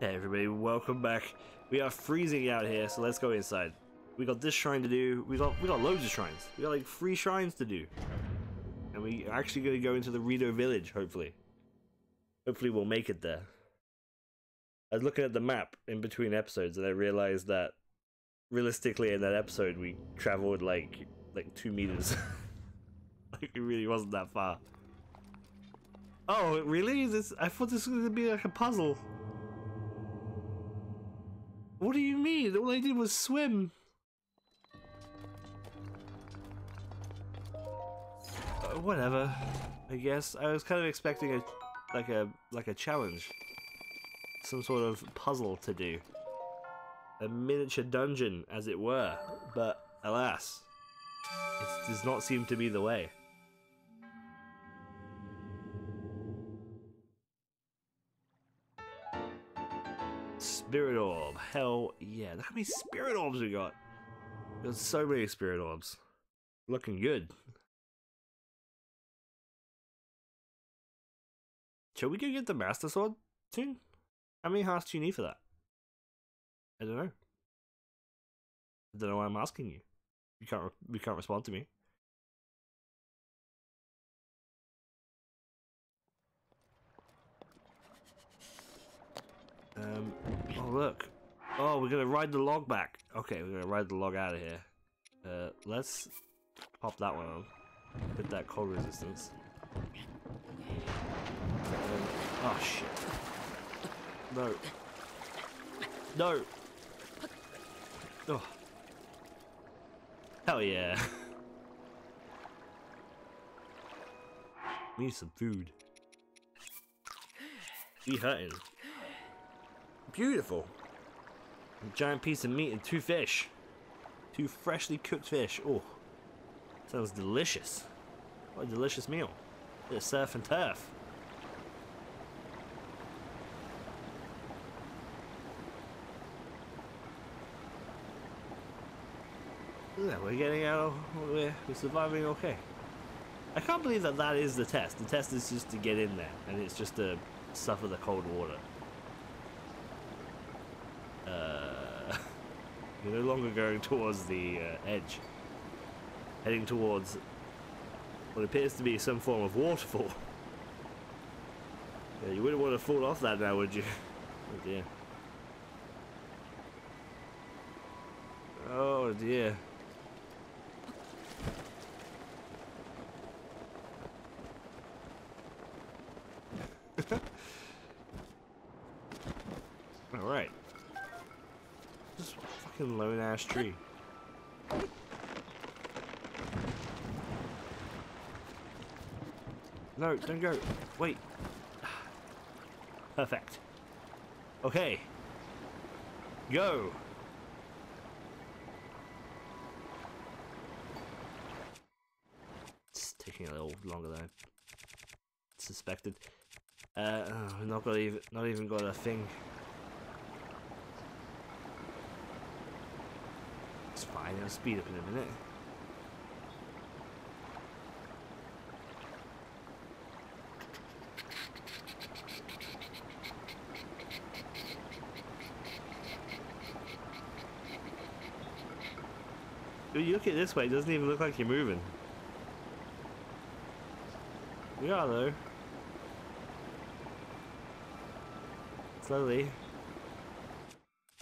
Hey everybody, welcome back. We are freezing out here, so let's go inside. We got this shrine to do. We got we got loads of shrines. We got like three shrines to do. And we are actually gonna go into the Rito village, hopefully. Hopefully we'll make it there. I was looking at the map in between episodes and I realized that realistically in that episode we traveled like like two meters. like it really wasn't that far. Oh, really? This I thought this was gonna be like a puzzle. What do you mean? All I did was swim. Uh, whatever. I guess I was kind of expecting a like a like a challenge, some sort of puzzle to do, a miniature dungeon, as it were. But alas, it does not seem to be the way. Spirit orb. Hell yeah. Look how many spirit orbs we got. There's so many spirit orbs. Looking good. Shall we go get the Master Sword soon? How many hearts do you need for that? I don't know. I don't know why I'm asking you. You can't. you can't respond to me. Um. Look. Oh, we're gonna ride the log back. Okay, we're gonna ride the log out of here. Uh, let's pop that one on. Get that cold resistance. Um, oh shit. No. No. Oh. Hell yeah. we need some food. We hurting. Beautiful. A giant piece of meat and two fish. Two freshly cooked fish. Oh, sounds delicious. What a delicious meal. Bit of surf and turf. Yeah, we're getting out. We're, we're surviving okay. I can't believe that that is the test. The test is just to get in there, and it's just to suffer the cold water. Uh, you're no longer going towards the uh, edge. Heading towards what appears to be some form of waterfall. Yeah, you wouldn't want to fall off that now, would you? Oh dear. Oh dear. Alright. This fucking lone ass tree. No, don't go. Wait. Perfect. Okay. Go. It's taking a little longer than I suspected. Uh, not got even not even got a thing. Fine. I'll speed up in a minute. When you look at this way, it doesn't even look like you're moving. We are though. Slowly.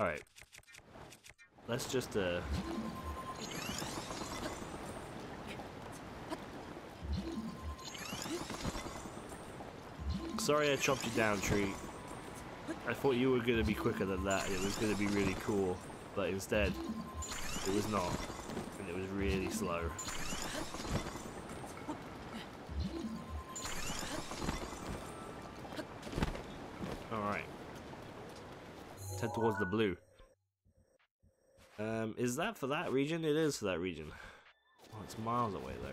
Alright. Let's just uh Sorry I chopped you down, tree. I thought you were gonna be quicker than that. It was gonna be really cool, but instead, it was not and it was really slow. Alright. Head towards the blue. Um, is that for that region? It is for that region. Oh, it's miles away though.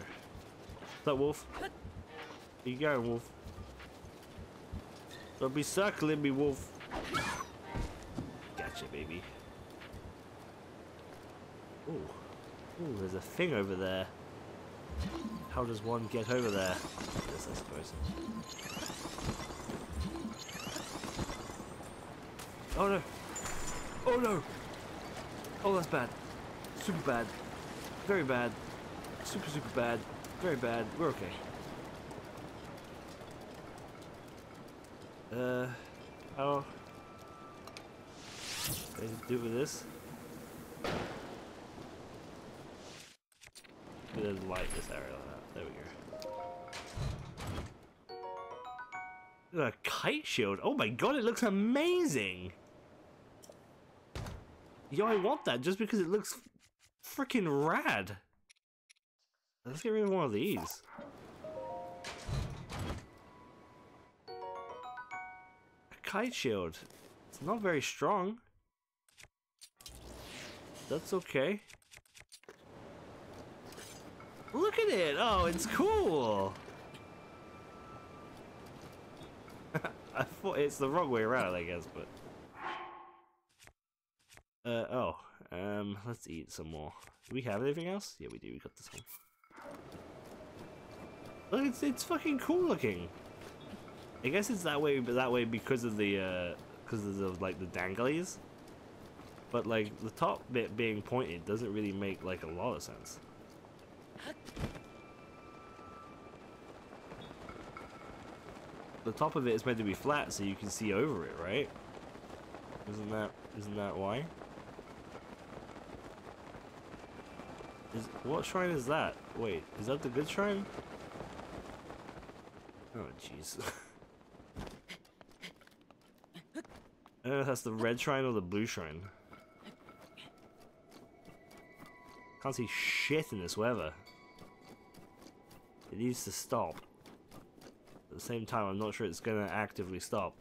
What's up, Wolf? Where you going, Wolf? Don't be circling me, Wolf. Gotcha, baby. Ooh. Ooh, there's a thing over there. How does one get over there? This, I suppose. Oh no! Oh no! Oh, that's bad. Super bad. Very bad. Super, super bad. Very bad. We're okay. Uh, how? Can I do with this? Let's light this area like. There we go. A kite shield. Oh my god, it looks amazing. Yo, I want that just because it looks freaking rad. Let's get rid of one of these. Kite shield. It's not very strong. That's okay. Look at it! Oh, it's cool! I thought it's the wrong way around, I guess, but... Uh, oh. Um, let's eat some more. Do we have anything else? Yeah, we do. We got this one. Look, it's, it's fucking cool looking. I guess it's that way, but that way because of the, uh, because of the, like, the danglies. But, like, the top bit being pointed doesn't really make, like, a lot of sense. The top of it is meant to be flat so you can see over it, right? Isn't that isn't that why? Is what shrine is that? Wait, is that the good shrine? Oh jeez. I don't know if that's the red shrine or the blue shrine. Can't see shit in this weather. It needs to stop. At the same time, I'm not sure it's gonna actively stop.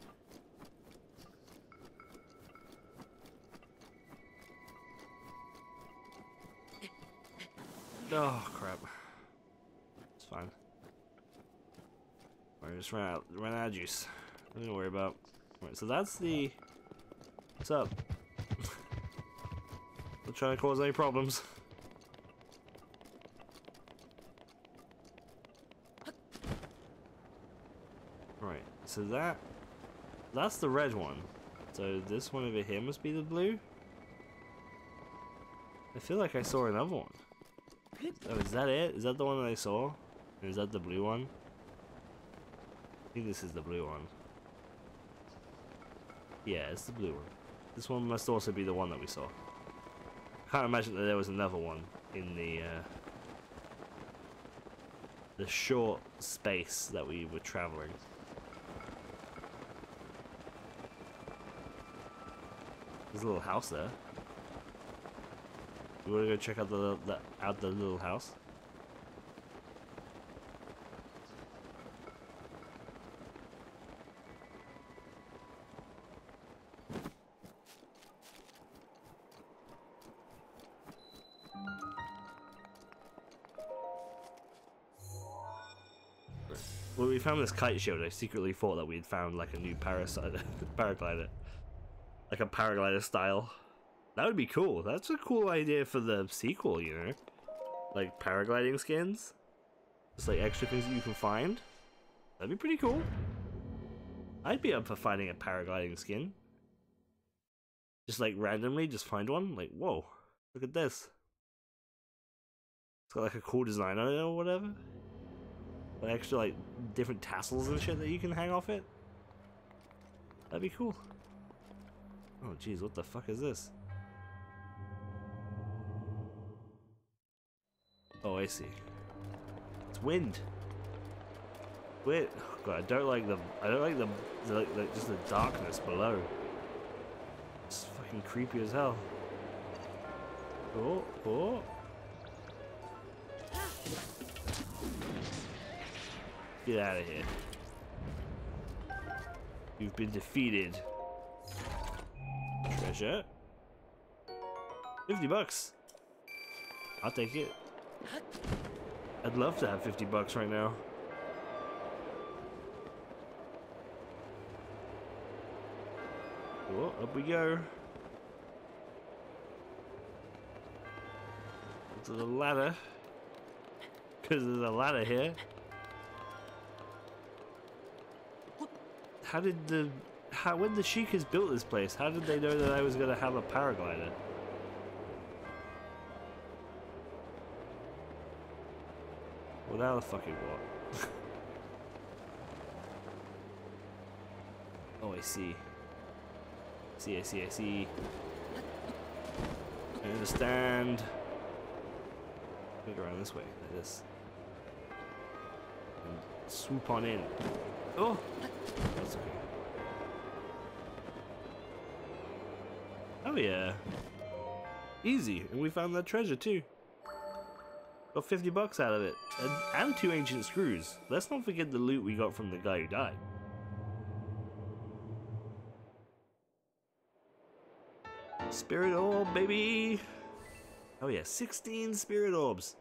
Oh crap. It's fine. I just ran out ran out of juice. Nothing to worry about. Alright, so that's the What's up? Not trying to cause any problems. Right, so that that's the red one. So this one over here must be the blue. I feel like I saw another one. Oh, is that it? Is that the one that I saw? Is that the blue one? I think this is the blue one. Yeah, it's the blue one. This one must also be the one that we saw. I can't imagine that there was another one in the uh, the short space that we were traveling. There's a little house there. You want to go check out the, the out the little house? We found this kite shield, I secretly thought that we had found like a new paraglider. Like a paraglider style. That would be cool. That's a cool idea for the sequel, you know? Like paragliding skins. Just like extra things that you can find. That'd be pretty cool. I'd be up for finding a paragliding skin. Just like randomly, just find one. Like, whoa, look at this. It's got like a cool design on it or whatever. Like extra like different tassels and shit that you can hang off it. That'd be cool. Oh jeez, what the fuck is this? Oh, I see. It's wind. Wait, oh god, I don't like the, I don't like the, the, the just the darkness below. It's fucking creepy as hell. Oh, oh. Get out of here. You've been defeated. Treasure. 50 bucks. I'll take it. I'd love to have 50 bucks right now. Well, up we go. To the ladder. Because there's a ladder here. How did the how when the Sheikahs built this place, how did they know that I was gonna have a paraglider? Well, now the fucking what? oh, I see. See, I see, I see. I understand. Go around this way, like this. And swoop on in. Oh! Oh yeah. Easy, and we found that treasure too. Got 50 bucks out of it, and, and two ancient screws. Let's not forget the loot we got from the guy who died. Spirit orb, baby! Oh yeah, 16 spirit orbs.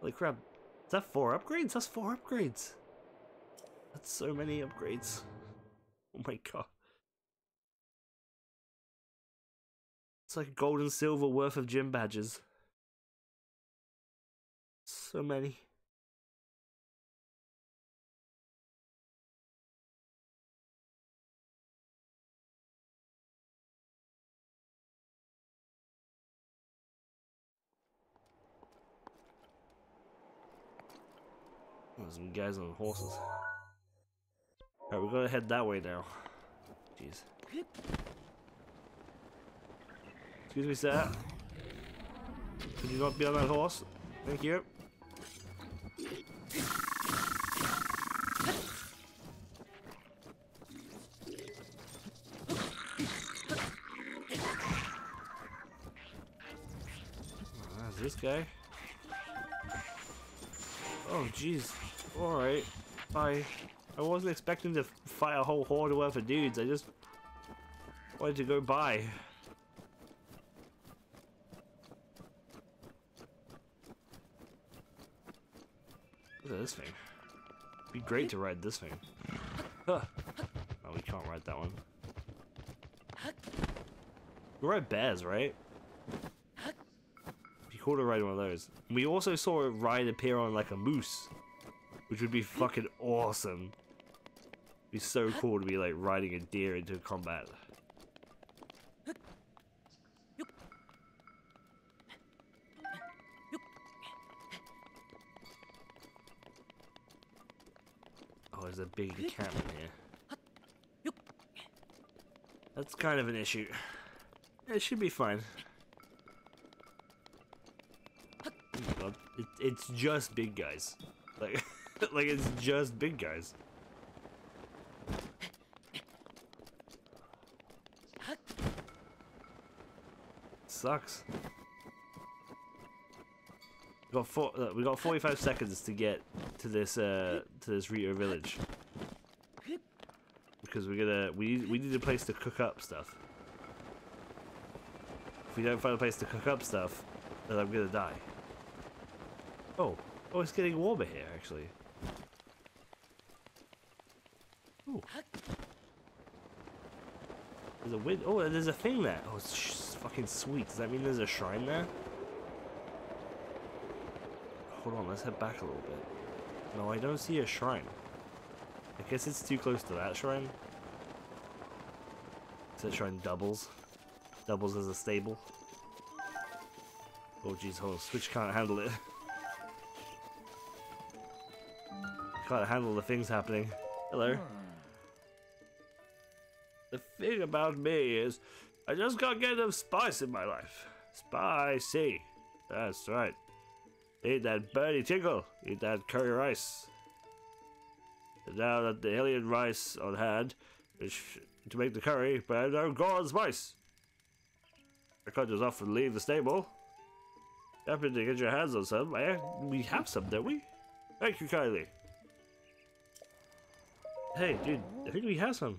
Holy crap. Is that four upgrades? That's four upgrades. That's so many upgrades. Oh my god. It's like gold and silver worth of gym badges. So many. Oh, some guys on horses. Alright, we're gonna head that way now. Jeez. Excuse me, sir. Could you not be on that horse? Thank you. This guy. Oh, jeez. Alright. Bye. I wasn't expecting to fight a whole horde worth of dudes. I just wanted to go by. Look at this thing. It'd Be great to ride this thing. Huh. Oh, we can't ride that one. We ride bears, right? It'd Be cool to ride one of those. We also saw a ride appear on like a moose, which would be fucking awesome. Be so cool to be like riding a deer into combat. Oh, there's a big encampment here. That's kind of an issue. It should be fine. It, it's just big guys. Like, like it's just big guys. Sucks. We got four. Uh, we got 45 seconds to get to this uh to this Rito village because we're gonna we we need a place to cook up stuff. If we don't find a place to cook up stuff, then I'm gonna die. Oh, oh, it's getting warmer here actually. Ooh. There's a wind. Oh, there's a thing there. Oh, fucking sweet. Does that mean there's a shrine there? Hold on, let's head back a little bit. No, I don't see a shrine. I guess it's too close to that shrine. So that shrine doubles. Doubles as a stable. Oh jeez, hold on, Switch can't handle it. can't handle the things happening. Hello. Hmm. The thing about me is, I just can't get enough spice in my life. Spicy. That's right. Eat that birdie tickle. Eat that curry rice. And now that the Hylian rice on hand is to make the curry, but I don't go spice. I can't just often leave the stable. Happy to get your hands on some. Eh? We have some, don't we? Thank you kindly. Hey, dude, I think we have some.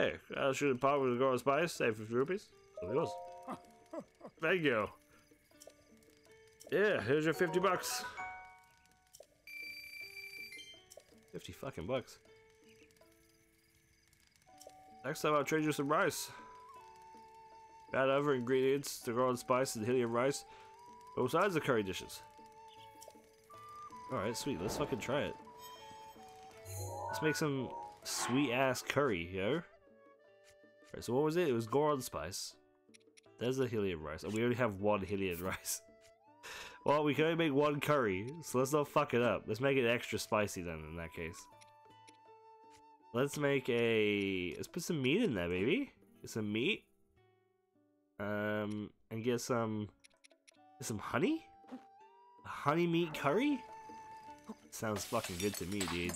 Hey, I'll shoot a pot with a Goron spice, save 50 rupees. So it goes. Thank you. Yeah, here's your 50 bucks. 50 fucking bucks. Next time I'll trade you some rice. Add other ingredients to grow spice and Hylian rice. Besides the curry dishes. Alright, sweet. Let's fucking try it. Let's make some sweet ass curry, yo. Right, so what was it? It was Goron spice. There's the Hylian rice. And we only have one Hylian rice. well, we can only make one curry, so let's not fuck it up. Let's make it extra spicy then, in that case. Let's make a... Let's put some meat in there, baby. Get some meat. Um, and get some... Get some honey? A honey meat curry? Sounds fucking good to me, dude.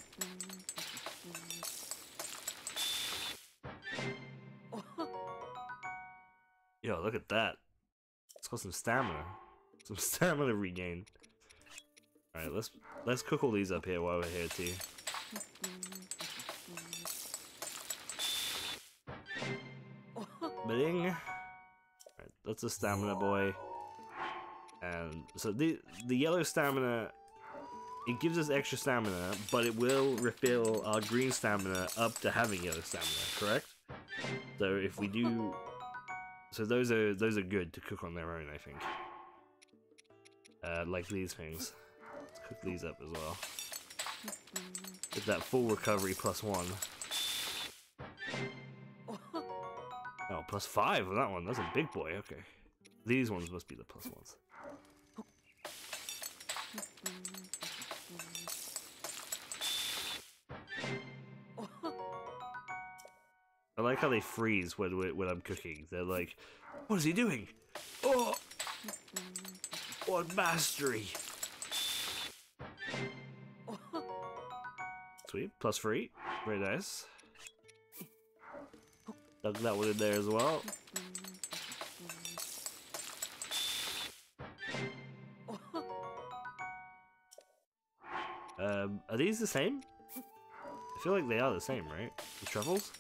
Look at that. Let's got some stamina. Some stamina regain. Alright, let's let's cook all these up here while we're here too. Bing. Alright, that's a stamina boy. And so the the yellow stamina it gives us extra stamina, but it will refill our green stamina up to having yellow stamina, correct? So if we do so those are those are good to cook on their own, I think. Uh, like these things. Let's cook these up as well. Get that full recovery plus one. Oh, plus five on that one. That's a big boy. Okay. These ones must be the plus ones. Like how they freeze when when I'm cooking. They're like, "What is he doing? Oh, what mastery!" Sweet, plus three, very nice. Dug that one in there as well. Um, are these the same? I feel like they are the same, right? The truffles?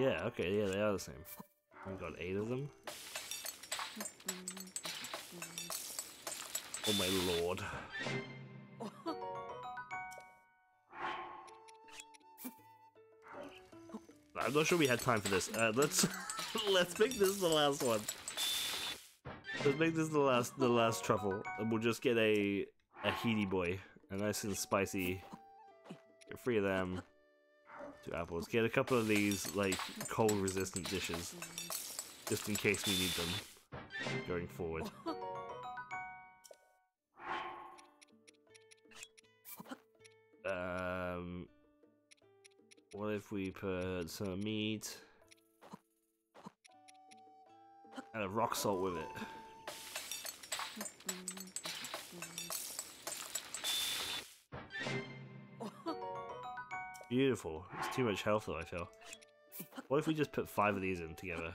Yeah, okay, yeah, they are the same. We got eight of them. Oh my lord. I'm not sure we had time for this. Uh, let's let's make this the last one. Let's make this the last the last truffle, and we'll just get a a heaty boy, a nice and spicy. Get three of them. Apples. Get a couple of these like cold resistant dishes, just in case we need them going forward. Um, what if we put some meat and a rock salt with it? Beautiful. It's too much health though, I feel. What if we just put five of these in together?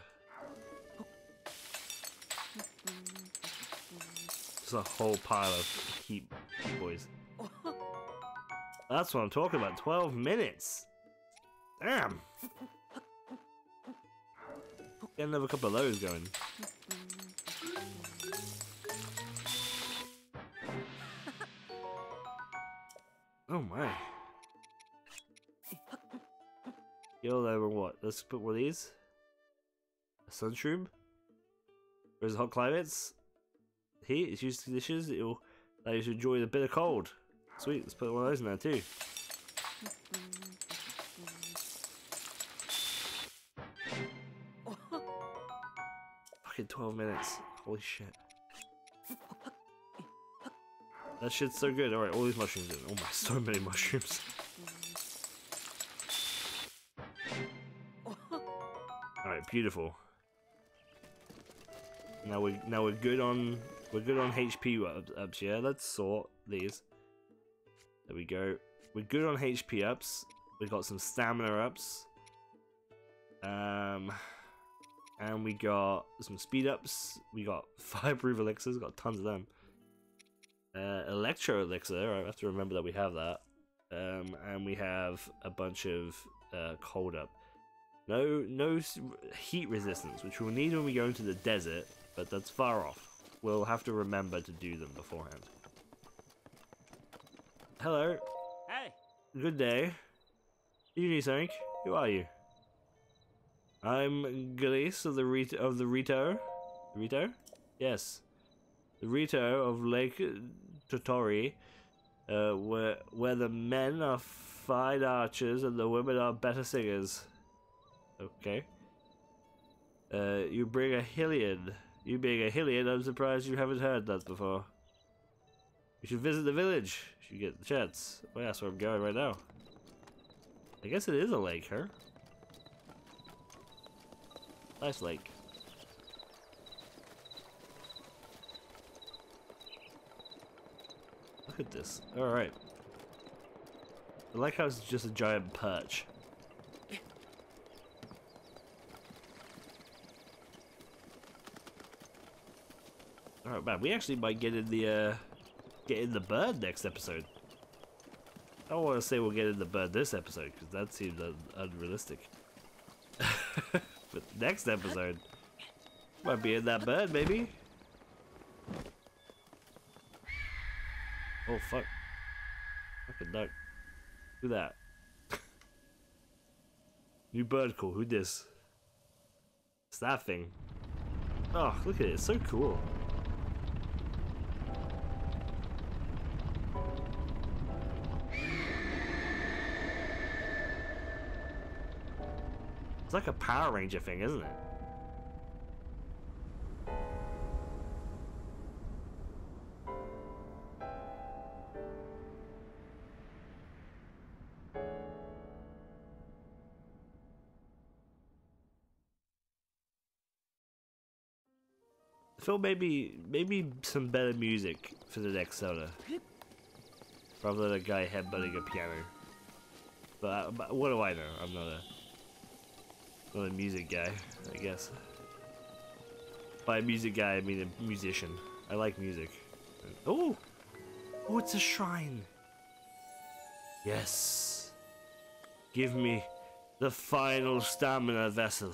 Just a whole pile of heat, boys. That's what I'm talking about. 12 minutes. Damn. Get another couple of those going. Oh my. Yo, over what? Let's put one of these. A sunshroom. Where's hot climates? Heat is used to dishes. It'll allow you to enjoy the bitter cold. Sweet, let's put one of those in there too. Fucking 12 minutes. Holy shit. That shit's so good. Alright, all these mushrooms in. Oh my, so many mushrooms. Beautiful. Now we now we're good on we're good on HP ups, ups yeah. Let's sort these. There we go. We're good on HP ups. We got some stamina ups. Um, and we got some speed ups. We got fireproof elixirs. Got tons of them. Uh, electro elixir. I have to remember that we have that. Um, and we have a bunch of uh, cold up. No, no heat resistance, which we'll need when we go into the desert, but that's far off. We'll have to remember to do them beforehand. Hello. Hey. Good day. You need something? Who are you? I'm Grace of the Rito of the Rito. Rito? Yes. The Rito of Lake Totori, uh, where, where the men are fine archers and the women are better singers. Okay. Uh, you bring a Hylian. You being a Hylian, I'm surprised you haven't heard that before. You should visit the village. You get the chance. Well, that's where I'm going right now. I guess it is a lake, huh? Nice lake. Look at this. Alright. I like how it's just a giant perch. Alright, man, we actually might get in the, uh, get in the bird next episode. I don't want to say we'll get in the bird this episode, because that seems un unrealistic. but next episode, might be in that bird, maybe. Oh, fuck. Fucking duck. Who that? New bird call, who this? It's that thing. Oh, look at it, it's so cool. It's like a Power Ranger thing, isn't it? Phil, maybe maybe some better music for the next Zelda, rather than a guy headbutting a piano. But, but what do I know? I'm not a a music guy, I guess. By music guy, I mean a musician. I like music. Oh! Oh, it's a shrine! Yes! Give me the final stamina vessel.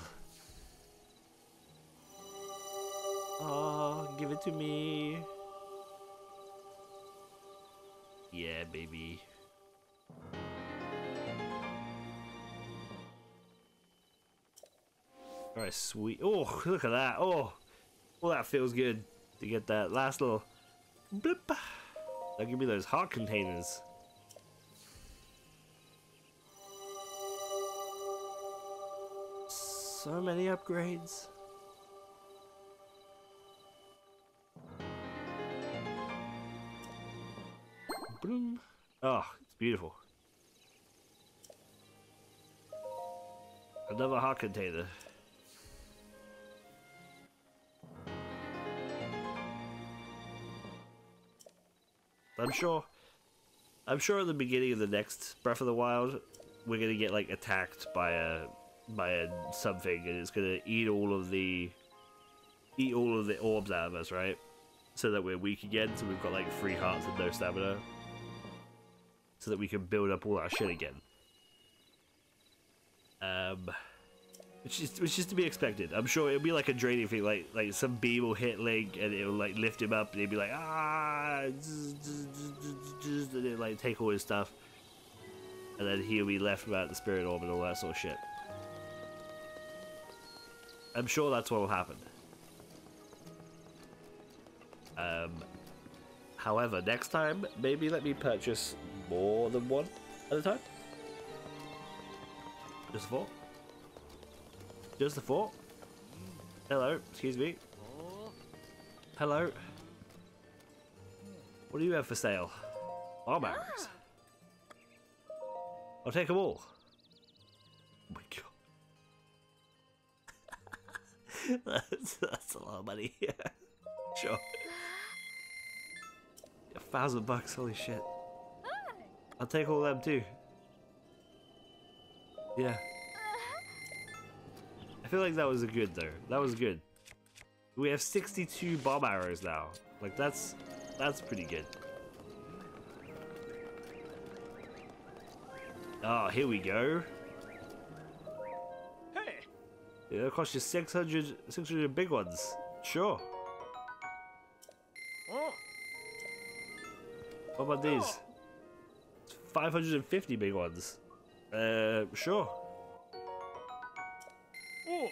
Oh, give it to me. Yeah, baby. Alright, sweet. Oh, look at that. Oh, well, that feels good to get that last little blip. That give me those heart containers. So many upgrades. Boom. Oh, it's beautiful. Another heart container. I'm sure. I'm sure at the beginning of the next Breath of the Wild, we're gonna get like attacked by a by a something, and it's gonna eat all of the eat all of the orbs out of us, right? So that we're weak again. So we've got like three hearts and no stamina. So that we can build up all our shit again. Um. Which is which is to be expected. I'm sure it'll be like a draining thing, like like some beam will hit Link and it'll like lift him up and he'll be like ah, it like take all his stuff, and then he'll be left without the spirit orb and all that sort of shit. I'm sure that's what will happen. Um, however, next time maybe let me purchase more than one at a time. Just four. Just the fort? Hello, excuse me. Hello. What do you have for sale? Arm arrows. Ah. I'll take them all. Oh my god. that's, that's a lot of money. sure. A thousand bucks, holy shit. I'll take all of them too. Yeah. Uh-huh. I feel like that was a good though. That was good. We have 62 bomb arrows now. Like that's that's pretty good. Oh, here we go. Hey. Yeah, it'll cost you 600, 600 big ones. Sure. Oh. What about these? 550 big ones. Uh, sure. Oh.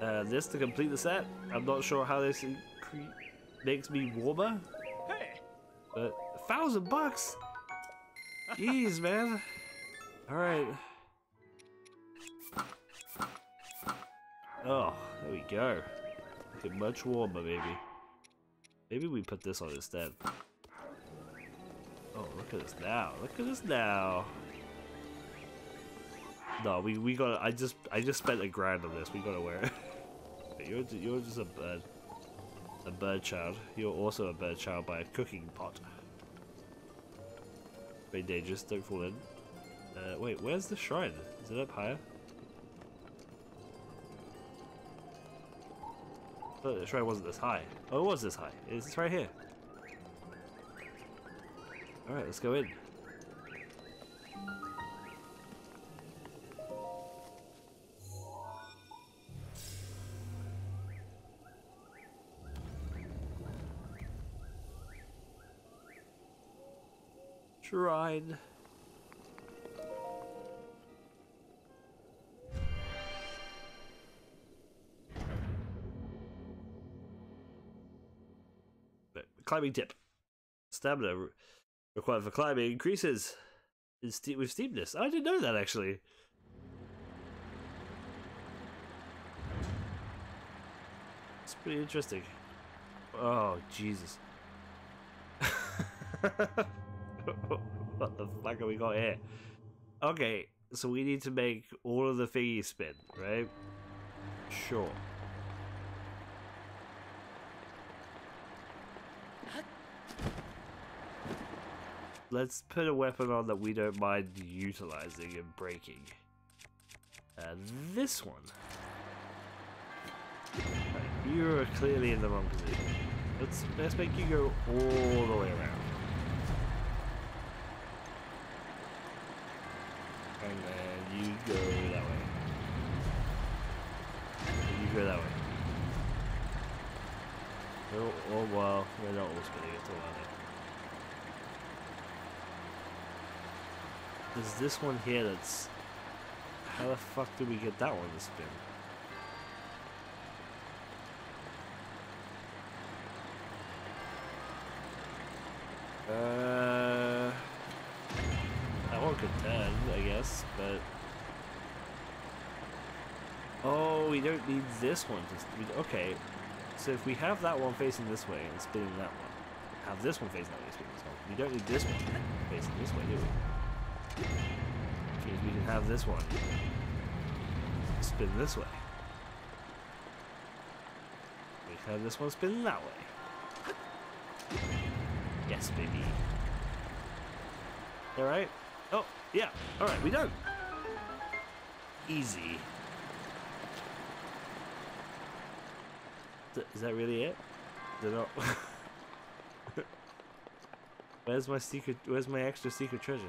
Uh, this to complete the set. I'm not sure how this makes me warmer. Hey! But a thousand bucks? Jeez, man. Alright. Oh, there we go. Looking much warmer, maybe. Maybe we put this on instead. Oh, look at this now. Look at this now. No, we we got. I just I just spent a grand on this. We gotta wear it. you're you're just a bird, bird child. You're also a bird child by a cooking pot. Very dangerous. Don't fall in. Uh, wait, where's the shrine? Is it up higher? Oh, the shrine wasn't this high. Oh, it was this high. It's right here. Alright, let's go in. Shrine. Climbing tip. Stamina required for climbing increases with steepness. I didn't know that actually. It's pretty interesting. Oh, Jesus. what the fuck have we got here? Okay, so we need to make all of the thingies spin, right? Sure. Let's put a weapon on that we don't mind utilizing and breaking. Uh, this one. You are clearly in the wrong position. Let's let's make you go all the way around. And then you go that way. You go that way. Oh, oh well, we're not all spinning it all, are? There's this one here that's... How the fuck do we get that one to spin? Uh, that one could turn, I guess, but... Oh, we don't need this one. We, okay, so if we have that one facing this way and spinning that one, have this one facing that way spinning this one, we don't need this one facing this way, do we? Which means we can have this one spin this way. We can have this one spin that way. Yes, baby. Alright. Oh, yeah. Alright, we done. Easy. Is that really it? Is it not? where's my secret? Where's my extra secret treasure?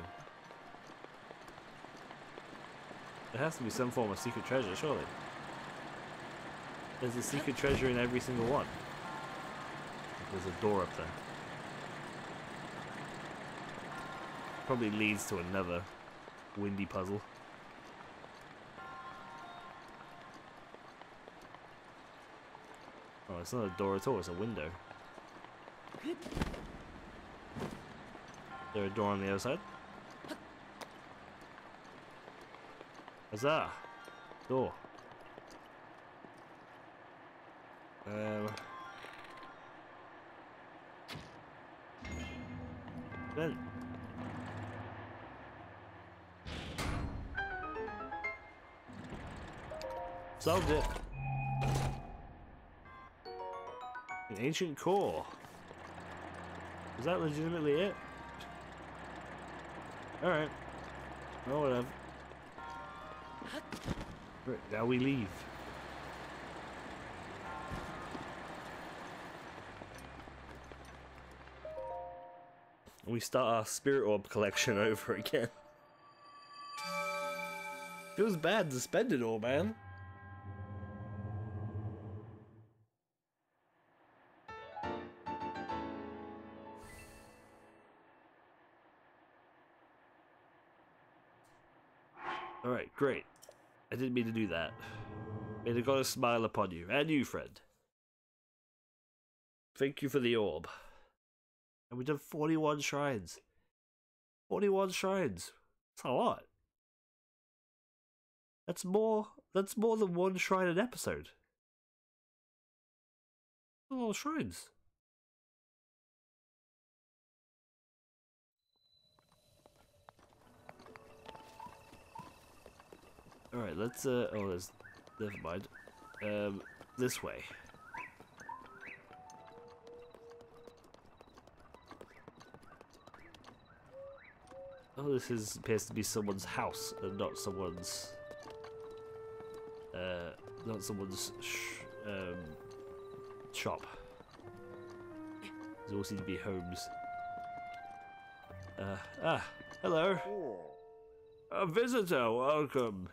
There has to be some form of secret treasure, surely. There's a secret treasure in every single one. There's a door up there. Probably leads to another windy puzzle. It's not a door at all, it's a window. Is there a door on the other side? Huzzah! Door. Um. Then. Solved it. Ancient core. Is that legitimately it? Alright. Oh, whatever. Right, now we leave. We start our spirit orb collection over again. Feels bad to spend it all, man. Didn't mean to do that. May the goddess smile upon you, and you, friend. Thank you for the orb. And we've done 41 shrines. 41 shrines. That's a lot. That's more that's more than one shrine an episode. Of shrines. Alright, let's uh oh there's never mind. Um this way. Oh, this is appears to be someone's house and not someone's uh, not someone's sh um, shop. There all seem to be homes. Uh, ah, hello. A visitor, welcome.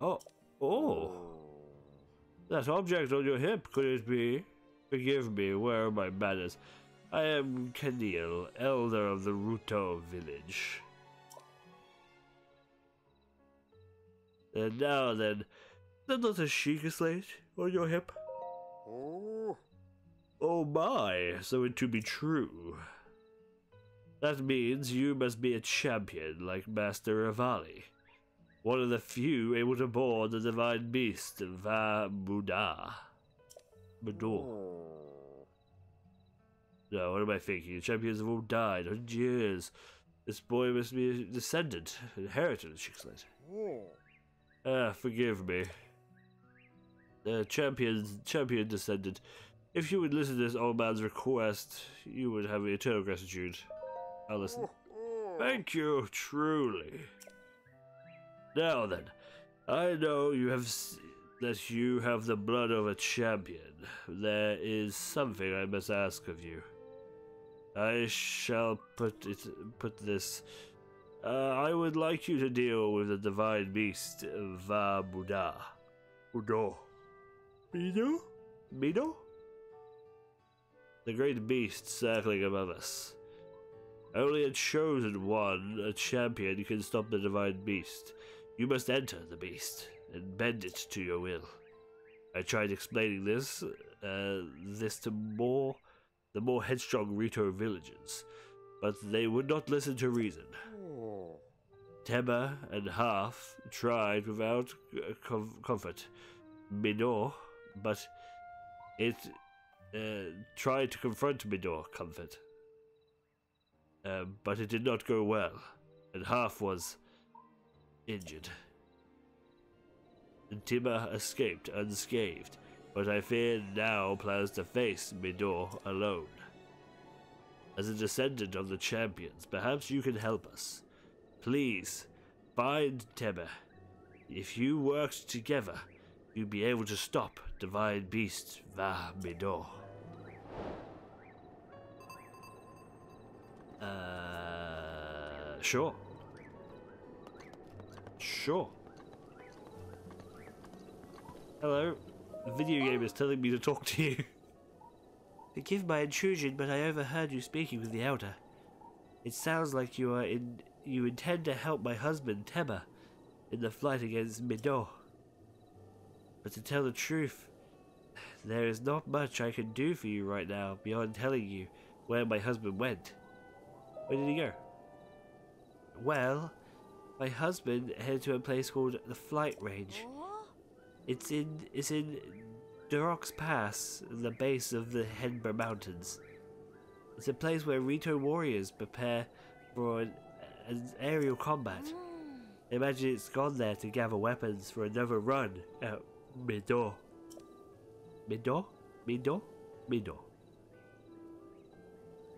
Oh, oh. That object on your hip, could it be? Forgive me, where are my manners? I am Kenil, elder of the Rito village. And now then, there's not a Sheikah slate on your hip? Oh. Oh my, so it to be true. That means you must be a champion like Master Revali. One of the few able to board the divine beast, Va Buddha. Budor. No, what am I thinking? The champions have all died. Hundred years. This boy must be a descendant, inherited, she said. Ah, forgive me. Uh, champion, champion descendant. If you would listen to this old man's request, you would have eternal gratitude. I'll listen. Thank you, truly. Now then, I know you have that you have the blood of a champion. There is something I must ask of you. I shall put it put this uh, I would like you to deal with the divine beast, Va Buddha. Buddha. Mido? Mido? The great beast circling above us. Only a chosen one, a champion, can stop the divine beast. You must enter the beast and bend it to your will. I tried explaining this, uh, this to more, the more headstrong Rito villagers, but they would not listen to reason. Teba and Harth tried without uh, com comfort. Medoh, but it uh, tried to confront Medoh comfort. Uh, but it did not go well, and Harth was injured. Teba escaped unscathed, but I fear now plans to face Medoh alone. As a descendant of the champions, perhaps you can help us. Please, find Teba. If you worked together, you'd be able to stop Divine Beast Vah Medoh. Uh, sure. Sure. Hello. The video game is telling me to talk to you. Forgive my intrusion, but I overheard you speaking with the Elder. It sounds like you are in you intend to help my husband, Teba, in the fight against Medoh. But to tell the truth, there is not much I can do for you right now beyond telling you where my husband went. Where did he go? Well, my husband headed to a place called the Flight Range. It's in it's in Durox Pass, the base of the Hebra Mountains. It's a place where Rito warriors prepare for an and aerial combat. I Imagine it's gone there to gather weapons for another run at Medoh. Medoh? Medoh? Medoh.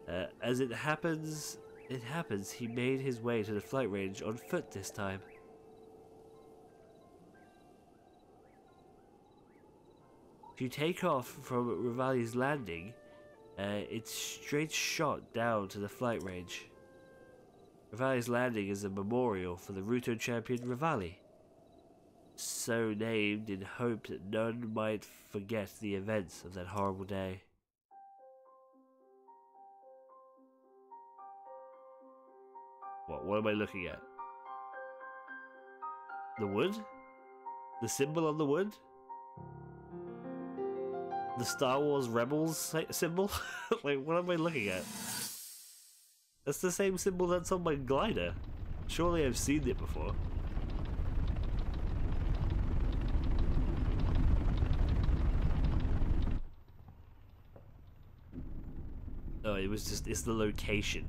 Uh, as it happens, it happens, he made his way to the flight range on foot this time. If you take off from Revali's landing, uh, it's straight shot down to the flight range. Revali's Landing is a memorial for the Rito champion Revali, so named in hope that none might forget the events of that horrible day. What, what am I looking at? The wood? The symbol on the wood? the Star Wars Rebels symbol? like, what am I looking at? That's the same symbol that's on my glider. Surely I've seen it before. Oh, it was just, it's the location.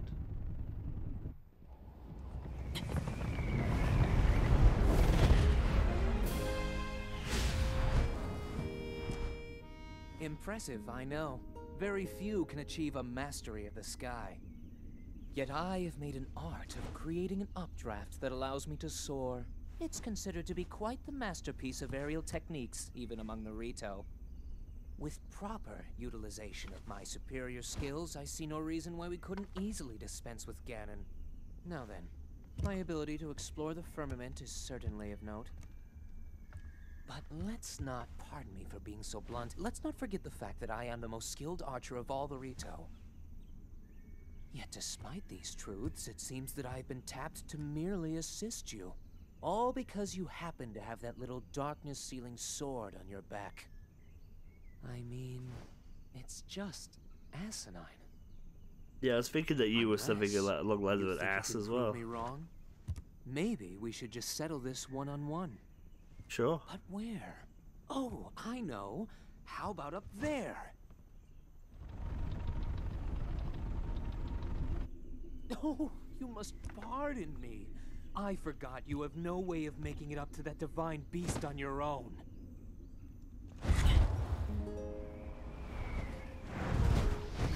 Impressive, I know. Very few can achieve a mastery of the sky. Yet I have made an art of creating an updraft that allows me to soar. It's considered to be quite the masterpiece of aerial techniques, even among the Rito. With proper utilization of my superior skills, I see no reason why we couldn't easily dispense with Ganon. Now then, my ability to explore the firmament is certainly of note. But let's not, pardon me for being so blunt, let's not forget the fact that I am the most skilled archer of all the Rito. Yet despite these truths, it seems that I've been tapped to merely assist you. All because you happen to have that little darkness-sealing sword on your back. I mean, it's just asinine. Yeah, I was thinking that you were something along the lines of an ass as well. Me wrong? Maybe we should just settle this one-on-one. Sure. But where? Oh, I know. How about up there? Oh, you must pardon me. I forgot you have no way of making it up to that divine beast on your own.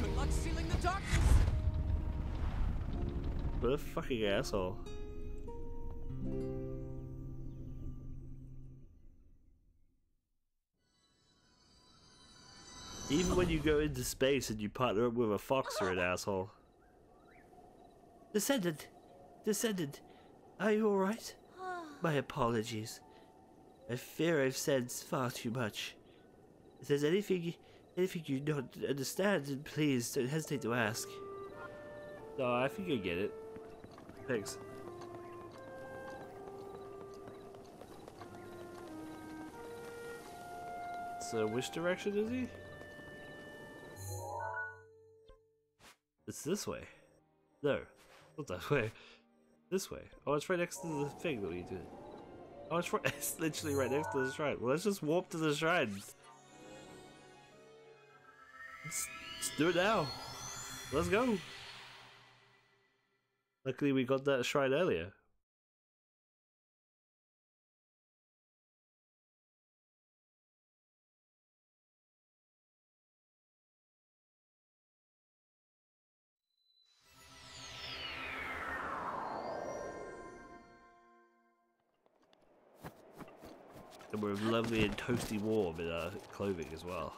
Good luck sealing the darkness! What a fucking asshole. Even when you go into space and you partner up with a fox, you're an asshole. Descendant! Descendant! Are you alright? My apologies. I fear I've said far too much. If there's anything, anything you don't understand, then please don't hesitate to ask. No, I think I get it. Thanks. So, which direction is he? It's this way. No, not that way. This way. Oh, it's right next to the thing that we did. Oh, it's right. It's literally right next to the shrine. Well, let's just warp to the shrine. Let's, let's do it now. Let's go. Luckily, we got that shrine earlier. We're lovely and toasty warm in our clothing as well.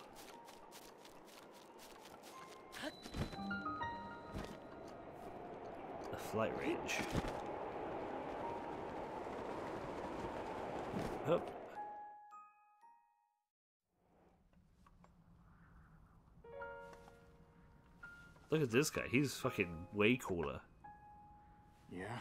The flight range. Up. Look at this guy. He's fucking way cooler. Yeah?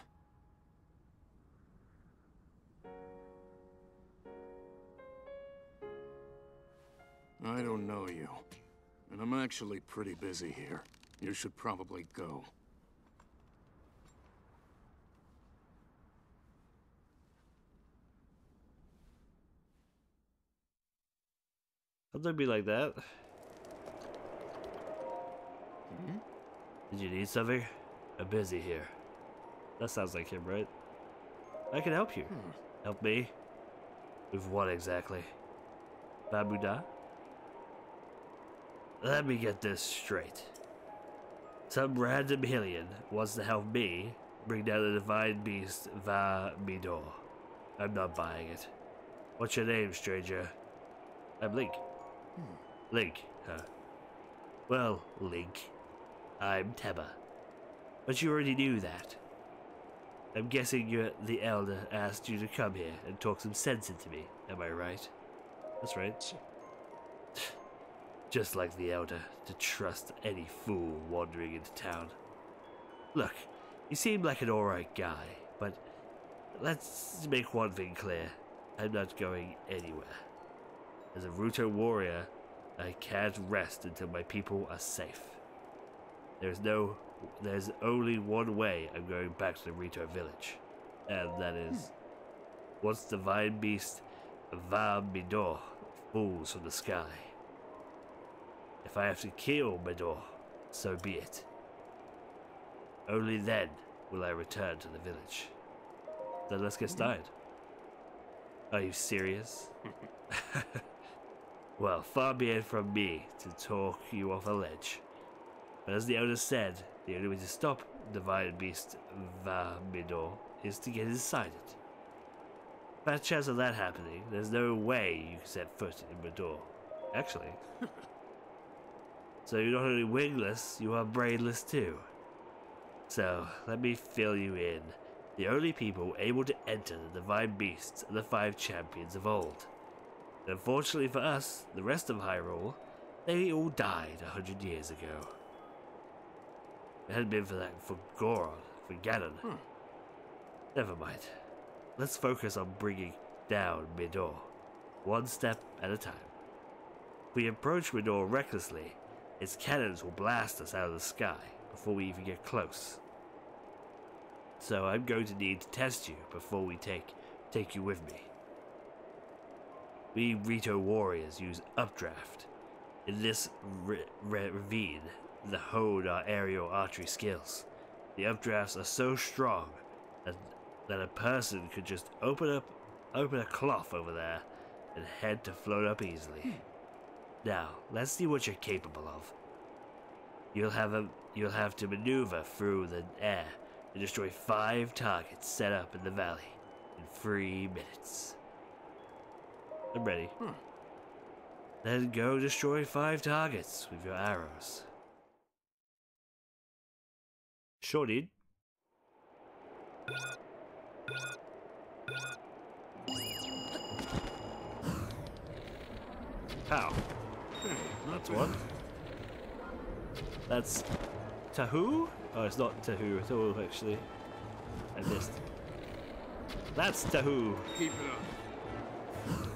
I don't know you. And I'm actually pretty busy here. You should probably go. How they be like that? Hmm? Did you need something? I'm busy here. That sounds like him, right? I can help you. Hmm. Help me? With what exactly? Babuda? Let me get this straight. Some random Hylian wants to help me bring down the divine beast Vah Medoh. I'm not buying it. What's your name, stranger? I'm Link. Hmm. Link, huh? Well, Link, I'm Teba. But you already knew that. I'm guessing you the Elder asked you to come here and talk some sense into me, am I right? That's right. Just like the Elder, to trust any fool wandering into town. Look, you seem like an alright guy, but let's make one thing clear. I'm not going anywhere. As a Rito warrior, I can't rest until my people are safe. There's no, there's only one way I'm going back to the Rito village, and that is once the Divine Beast Vah Medoh falls from the sky. If I have to kill Medoh, so be it. Only then will I return to the village. Then let's get started. Are you serious? well, far be it from me to talk you off a ledge. But as the elder said, the only way to stop Divine Beast Vah Medoh is to get inside it. Bad chance of that happening, there's no way you can set foot in Medoh. Actually. so you're not only wingless, you are brainless too. So, let me fill you in. The only people able to enter the Divine Beasts are the five champions of old. Unfortunately for us, the rest of Hyrule, they all died a hundred years ago. It hadn't been for that, for Goron, for Ganon. Hmm. Never mind. Let's focus on bringing down Medoh, one step at a time. We approach Medoh recklessly, its cannons will blast us out of the sky before we even get close. So I'm going to need to test you before we take take you with me. We Rito warriors use updraft. In this ra- ra- ravine, the hone our aerial archery skills. The updrafts are so strong that, that a person could just open up open a cloth over there and head to float up easily. Hmm. Now, let's see what you're capable of. You'll have a you'll have to maneuver through the air and destroy five targets set up in the valley in three minutes. I'm ready. Hmm. Then go destroy five targets with your arrows. Sure, dude. How? That's one. That's Tahoo? Oh, it's not Tahoo at all, actually. I missed. That's Tahoo. Keep it up.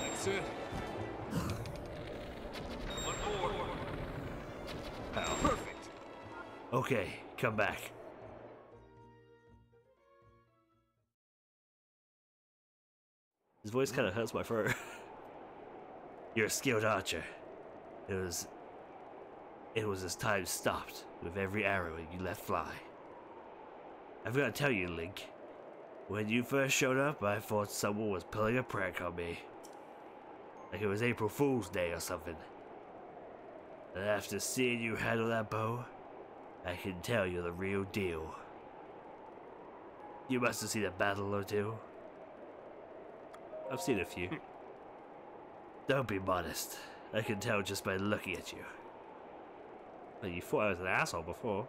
That's it. One more. How? Perfect. Okay, come back. His voice kind of hurts my throat. You're a skilled archer. It was. It was as time stopped with every arrow you let fly. I've got to tell you, Link. When you first showed up, I thought someone was pulling a prank on me. Like it was April Fool's Day or something. And after seeing you handle that bow, I can tell you're the real deal. You must have seen a battle or two. I've seen a few. Don't be modest. I can tell just by looking at you. You thought I was an asshole before.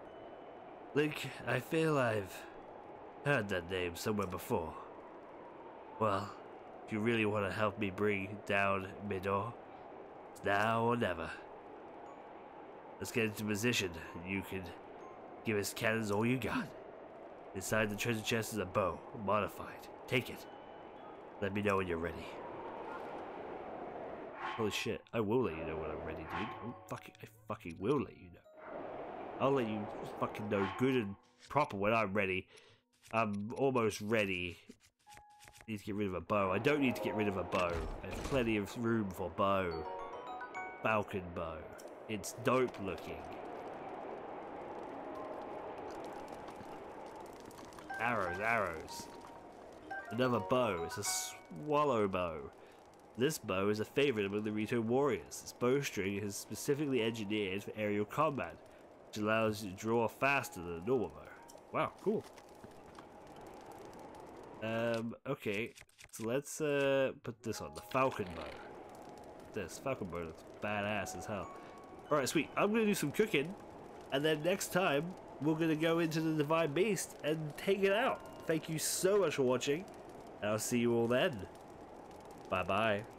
Link, I feel I've heard that name somewhere before. Well, if you really want to help me bring down Medoh, it's now or never. Let's get into position, and you can give us cannons all you got. Inside the treasure chest is a bow, modified. Take it. Let me know when you're ready. Holy shit, I will let you know when I'm ready, dude. I'm fucking, I fucking will let you know. I'll let you fucking know good and proper when I'm ready. I'm almost ready. Need to get rid of a bow. I don't need to get rid of a bow. I have plenty of room for bow. Falcon bow. It's dope looking. Arrows, arrows. Another bow. It's a swallow bow. This bow is a favorite among the Rito warriors. This bowstring is specifically engineered for aerial combat, which allows you to draw faster than a normal bow. Wow, cool. Um, okay, so let's uh, put this on the falcon bow. This falcon bow looks badass as hell. Alright, sweet. I'm gonna do some cooking, and then next time we're gonna go into the Divine Beast and take it out. Thank you so much for watching, and I'll see you all then. Bye bye.